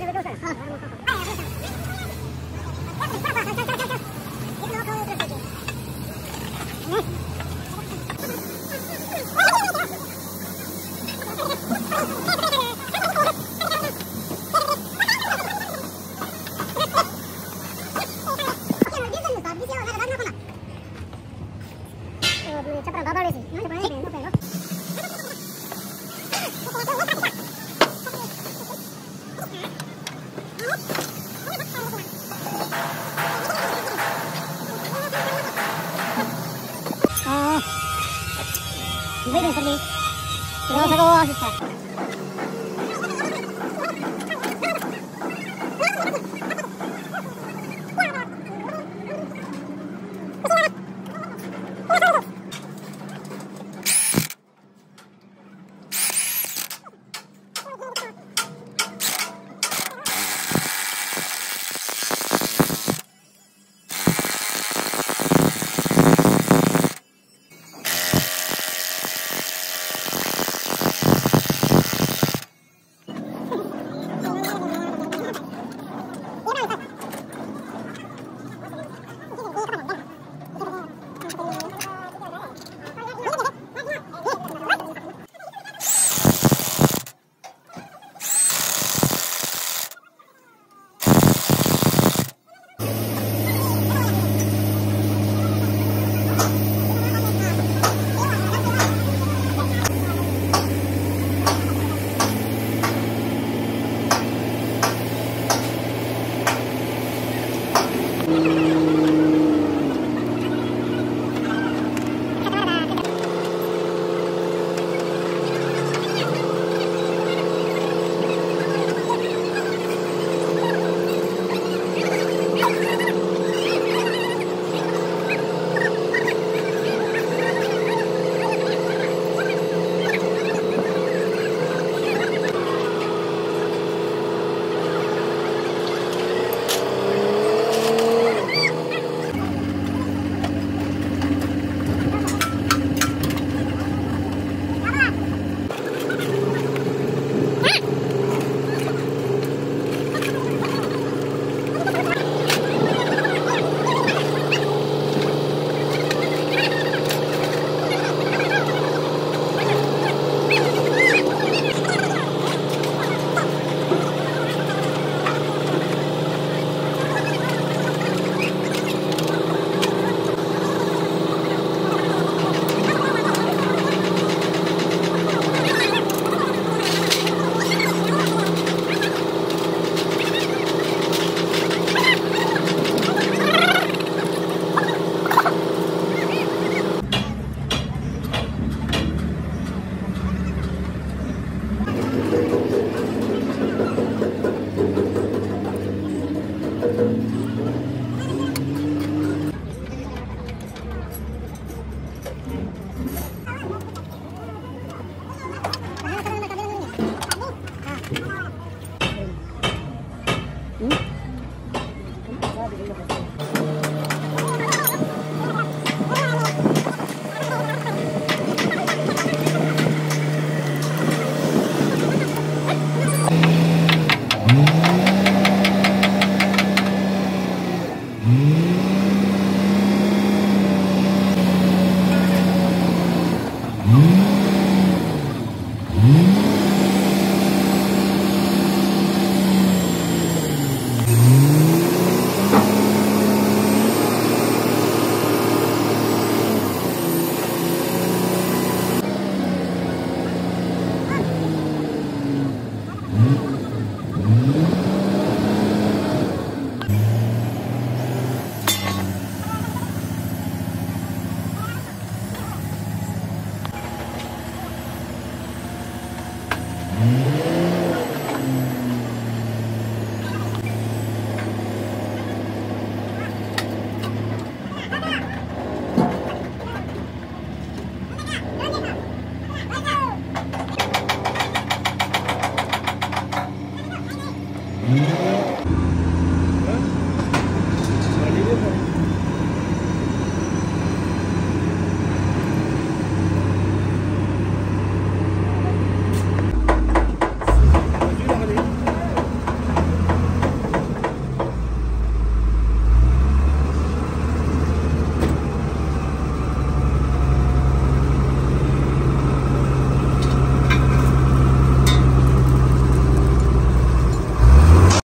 这个就是 응?